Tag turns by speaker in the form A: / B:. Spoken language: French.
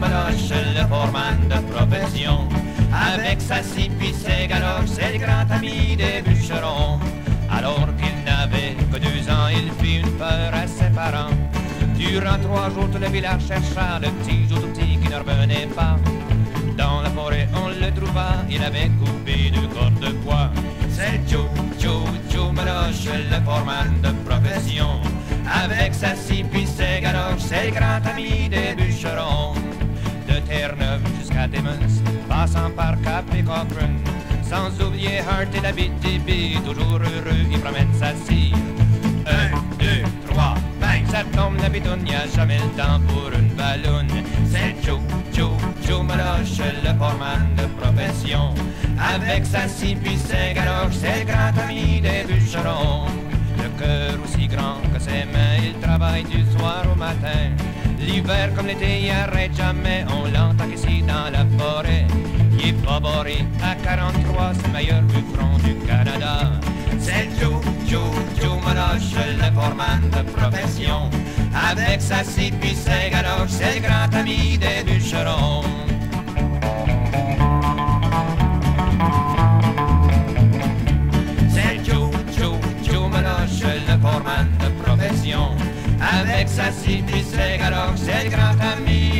A: broche, le foreman de profession. Avec sa scie puis ses c'est le grand ami des bûcherons. Alors qu'il n'avait que deux ans, il fit une peur à ses parents. Durant trois jours, tout le village chercha le petit Joutouti qui ne revenait pas. Dans la forêt, on le trouva, il avait coupé deux cordes de poids. C'est Joe, Joe, Joe Meloche, le foreman de profession. Avec sa scie puis ses c'est le grand ami des bûcherons. Passant par Cap et. Sans oublier Hart et la BTB, toujours heureux, il promène sa scie. Un, deux, trois, bang, ça tombe la bidonne, y a jamais le temps pour une ballonne. C'est Joe, Joe, Joe Meloche, le foreman de profession. Avec sa scie puis ses galoches, c'est le grand ami des bûcherons. Le cœur aussi grand que ses mains, il travaille du soir au matin. L'hiver comme l'été, il arrête jamais, on l'entend Il est pas boré à 43, c'est le meilleur front du Canada. C'est Joe, Joe, Joe Meloche, le foreman de profession. Avec sa scie puis ses galoches, c'est le grand ami des bûcherons. C'est Joe, Joe, Joe Meloche, le foreman de profession. Avec sa scie puis ses galoches, c'est le grand ami